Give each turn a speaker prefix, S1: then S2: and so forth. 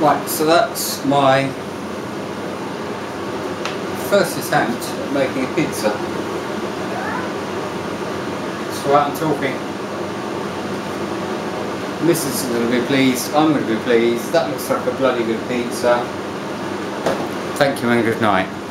S1: Right, so that's my first attempt at making a pizza. So I'm talking. Mrs. is going to be pleased, I'm going to be pleased, that looks like a bloody good pizza. Thank you and good night.